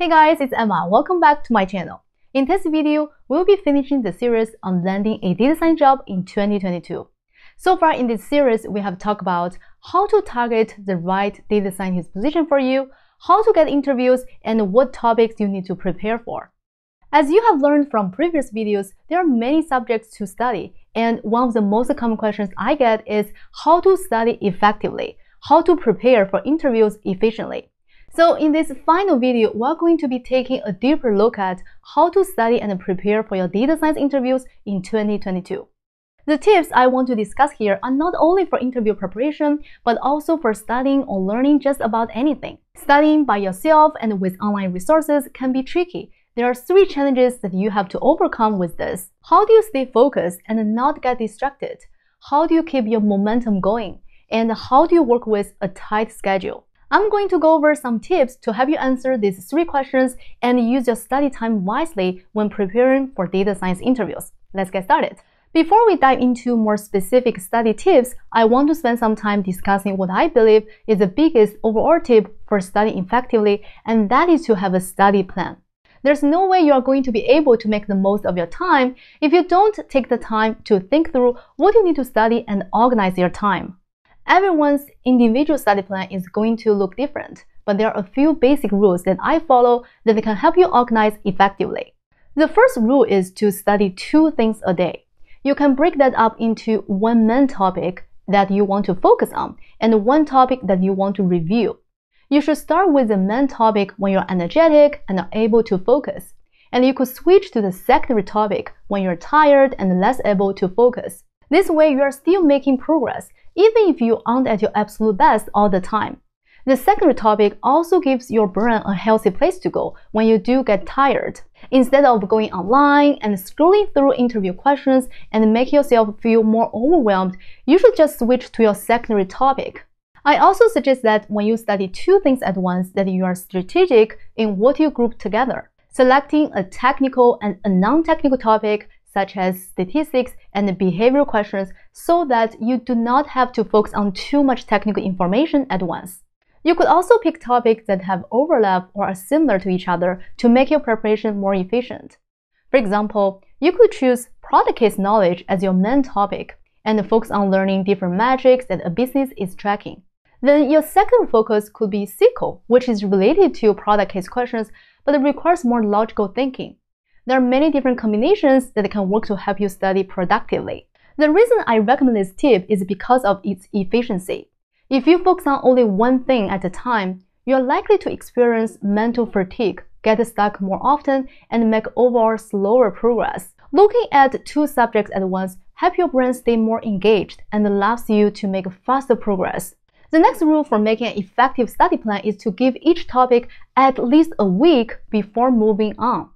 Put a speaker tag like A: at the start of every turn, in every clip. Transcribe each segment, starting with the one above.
A: Hey guys, it's Emma. Welcome back to my channel. In this video, we'll be finishing the series on landing a data science job in 2022. So far in this series, we have talked about how to target the right data scientist position for you, how to get interviews, and what topics you need to prepare for. As you have learned from previous videos, there are many subjects to study, and one of the most common questions I get is how to study effectively, how to prepare for interviews efficiently. So in this final video, we're going to be taking a deeper look at how to study and prepare for your data science interviews in 2022. The tips I want to discuss here are not only for interview preparation, but also for studying or learning just about anything. Studying by yourself and with online resources can be tricky. There are three challenges that you have to overcome with this. How do you stay focused and not get distracted? How do you keep your momentum going? And how do you work with a tight schedule? I'm going to go over some tips to help you answer these three questions and use your study time wisely when preparing for data science interviews. Let's get started. Before we dive into more specific study tips, I want to spend some time discussing what I believe is the biggest overall tip for studying effectively, and that is to have a study plan. There's no way you are going to be able to make the most of your time if you don't take the time to think through what you need to study and organize your time. Everyone's individual study plan is going to look different, but there are a few basic rules that I follow that can help you organize effectively. The first rule is to study two things a day. You can break that up into one main topic that you want to focus on and one topic that you want to review. You should start with the main topic when you're energetic and are able to focus, and you could switch to the secondary topic when you're tired and less able to focus. This way, you are still making progress even if you aren't at your absolute best all the time. The secondary topic also gives your brain a healthy place to go when you do get tired. Instead of going online and scrolling through interview questions and make yourself feel more overwhelmed, you should just switch to your secondary topic. I also suggest that when you study two things at once that you are strategic in what you group together. Selecting a technical and a non-technical topic such as statistics and behavioral questions so that you do not have to focus on too much technical information at once. You could also pick topics that have overlap or are similar to each other to make your preparation more efficient. For example, you could choose product case knowledge as your main topic and focus on learning different metrics that a business is tracking. Then your second focus could be SQL, which is related to product case questions but requires more logical thinking. There are many different combinations that can work to help you study productively. The reason I recommend this tip is because of its efficiency. If you focus on only one thing at a time, you're likely to experience mental fatigue, get stuck more often, and make overall slower progress. Looking at two subjects at once helps your brain stay more engaged and allows you to make faster progress. The next rule for making an effective study plan is to give each topic at least a week before moving on.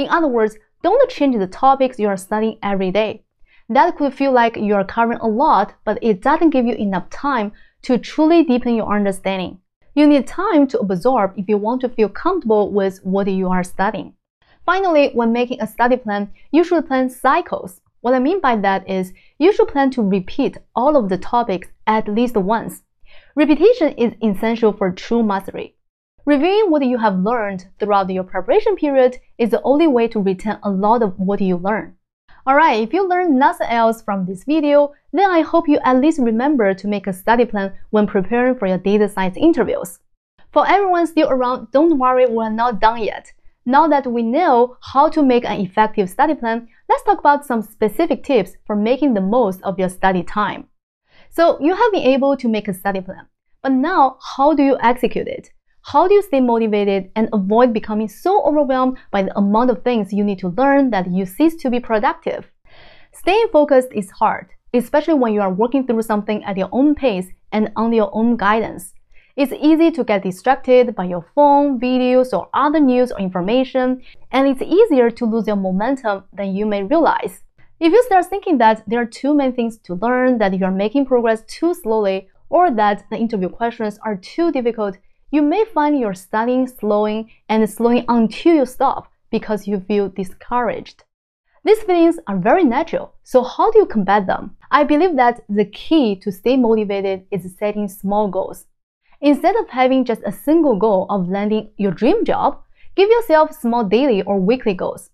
A: In other words, don't change the topics you are studying every day. That could feel like you are covering a lot, but it doesn't give you enough time to truly deepen your understanding. You need time to absorb if you want to feel comfortable with what you are studying. Finally, when making a study plan, you should plan cycles. What I mean by that is you should plan to repeat all of the topics at least once. Repetition is essential for true mastery. Reviewing what you have learned throughout your preparation period is the only way to retain a lot of what you learn. Alright, if you learned nothing else from this video, then I hope you at least remember to make a study plan when preparing for your data science interviews. For everyone still around, don't worry, we're not done yet. Now that we know how to make an effective study plan, let's talk about some specific tips for making the most of your study time. So you have been able to make a study plan, but now how do you execute it? How do you stay motivated and avoid becoming so overwhelmed by the amount of things you need to learn that you cease to be productive? Staying focused is hard, especially when you are working through something at your own pace and under your own guidance. It's easy to get distracted by your phone, videos, or other news or information, and it's easier to lose your momentum than you may realize. If you start thinking that there are too many things to learn, that you are making progress too slowly, or that the interview questions are too difficult, you may find your studying slowing and slowing until you stop because you feel discouraged. These feelings are very natural, so how do you combat them? I believe that the key to stay motivated is setting small goals. Instead of having just a single goal of landing your dream job, Give yourself small daily or weekly goals.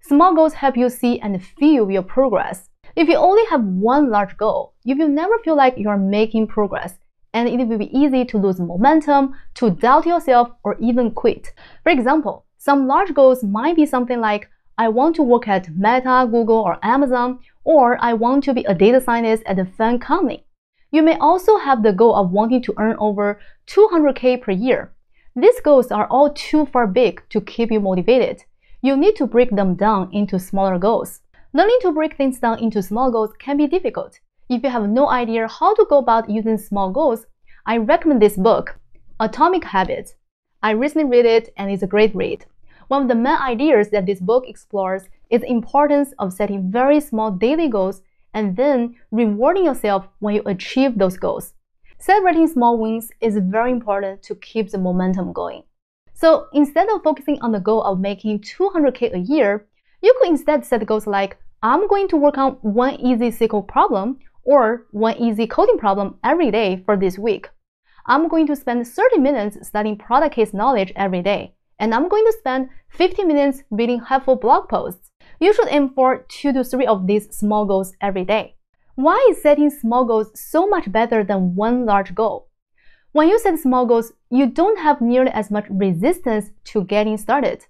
A: Small goals help you see and feel your progress. If you only have one large goal, you will never feel like you are making progress, and it will be easy to lose momentum, to doubt yourself, or even quit. For example, some large goals might be something like I want to work at Meta, Google, or Amazon, or I want to be a data scientist at a fun company. You may also have the goal of wanting to earn over 200k per year. These goals are all too far big to keep you motivated. You need to break them down into smaller goals. Learning to break things down into small goals can be difficult. If you have no idea how to go about using small goals, I recommend this book, Atomic Habits. I recently read it and it's a great read. One of the main ideas that this book explores is the importance of setting very small daily goals and then rewarding yourself when you achieve those goals. Celebrating small wins is very important to keep the momentum going. So instead of focusing on the goal of making 200k a year, you could instead set goals like I'm going to work on one easy SQL problem or one easy coding problem every day for this week. I'm going to spend 30 minutes studying product case knowledge every day and I'm going to spend 15 minutes reading helpful blog posts. You should aim for two to three of these small goals every day. Why is setting small goals so much better than one large goal? When you set small goals, you don't have nearly as much resistance to getting started.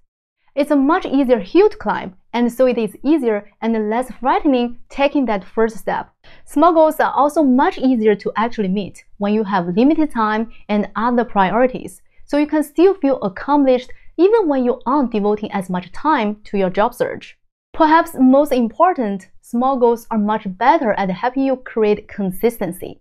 A: It's a much easier hill to climb, and so it is easier and less frightening taking that first step. Small goals are also much easier to actually meet when you have limited time and other priorities, so you can still feel accomplished even when you aren't devoting as much time to your job search. Perhaps most important, small goals are much better at helping you create consistency.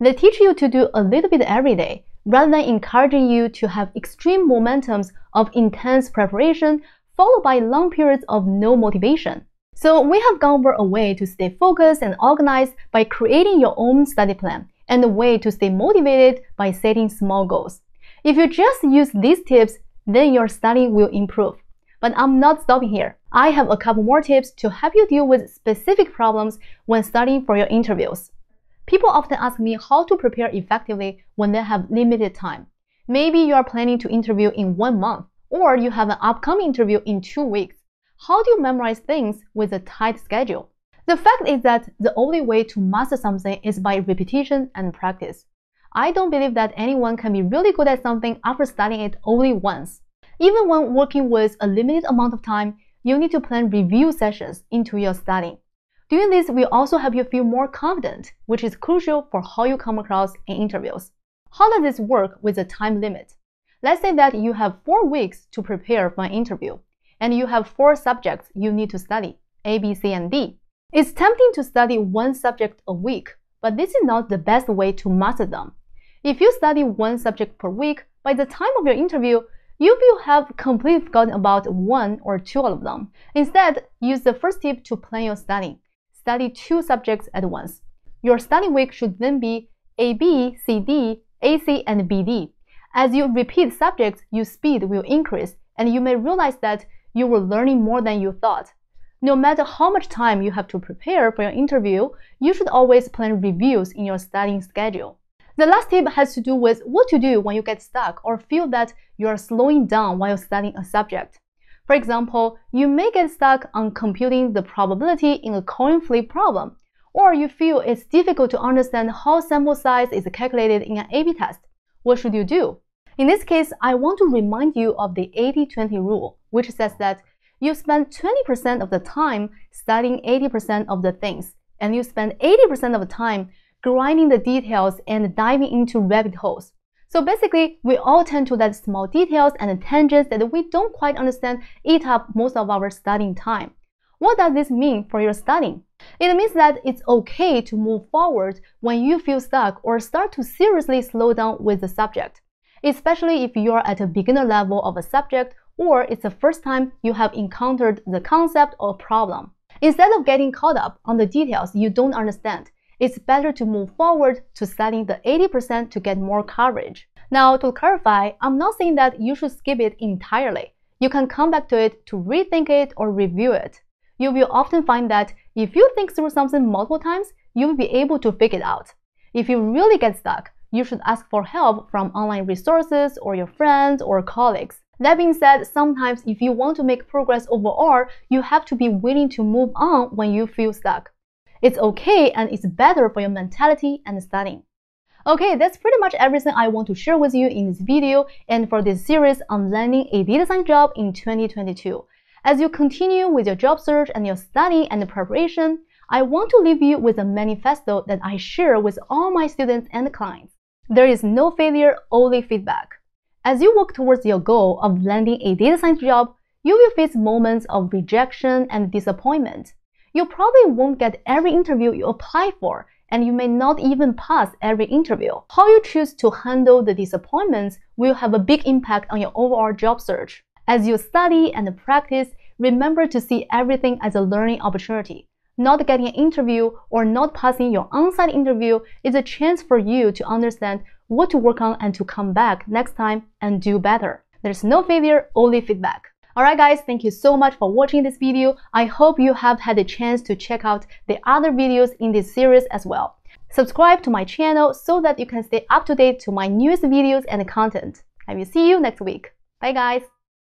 A: They teach you to do a little bit every day, rather than encouraging you to have extreme momentums of intense preparation followed by long periods of no motivation. So we have gone over a way to stay focused and organized by creating your own study plan and a way to stay motivated by setting small goals. If you just use these tips, then your studying will improve. But I'm not stopping here. I have a couple more tips to help you deal with specific problems when studying for your interviews. People often ask me how to prepare effectively when they have limited time. Maybe you are planning to interview in one month, or you have an upcoming interview in two weeks. How do you memorize things with a tight schedule? The fact is that the only way to master something is by repetition and practice. I don't believe that anyone can be really good at something after studying it only once. Even when working with a limited amount of time, you need to plan review sessions into your studying. Doing this will also help you feel more confident, which is crucial for how you come across in interviews. How does this work with a time limit? Let's say that you have four weeks to prepare for an interview, and you have four subjects you need to study A, B, C, and D. It's tempting to study one subject a week, but this is not the best way to master them. If you study one subject per week, by the time of your interview, you will have completely forgotten about one or two of them. Instead, use the first tip to plan your study. Study two subjects at once. Your study week should then be A, B, C, D, A, C, and B, D. As you repeat subjects, your speed will increase, and you may realize that you were learning more than you thought. No matter how much time you have to prepare for your interview, you should always plan reviews in your studying schedule. The last tip has to do with what to do when you get stuck or feel that you are slowing down while studying a subject. For example, you may get stuck on computing the probability in a coin flip problem, or you feel it's difficult to understand how sample size is calculated in an A-B test. What should you do? In this case, I want to remind you of the 80-20 rule, which says that you spend 20% of the time studying 80% of the things, and you spend 80% of the time grinding the details and diving into rabbit holes. So basically, we all tend to let small details and tangents that we don't quite understand eat up most of our studying time. What does this mean for your studying? It means that it's okay to move forward when you feel stuck or start to seriously slow down with the subject, especially if you're at a beginner level of a subject or it's the first time you have encountered the concept or problem. Instead of getting caught up on the details you don't understand, it's better to move forward to studying the 80% to get more coverage. Now, to clarify, I'm not saying that you should skip it entirely. You can come back to it to rethink it or review it. You will often find that if you think through something multiple times, you will be able to figure it out. If you really get stuck, you should ask for help from online resources or your friends or colleagues. That being said, sometimes if you want to make progress overall, you have to be willing to move on when you feel stuck. It's okay and it's better for your mentality and studying. Okay, that's pretty much everything I want to share with you in this video and for this series on landing a data science job in 2022. As you continue with your job search and your study and preparation, I want to leave you with a manifesto that I share with all my students and clients. There is no failure, only feedback. As you work towards your goal of landing a data science job, you will face moments of rejection and disappointment. You probably won't get every interview you apply for, and you may not even pass every interview. How you choose to handle the disappointments will have a big impact on your overall job search. As you study and practice, remember to see everything as a learning opportunity. Not getting an interview or not passing your on-site interview is a chance for you to understand what to work on and to come back next time and do better. There's no failure, only feedback. Alright guys, thank you so much for watching this video. I hope you have had a chance to check out the other videos in this series as well. Subscribe to my channel so that you can stay up to date to my newest videos and content. I will see you next week. Bye guys!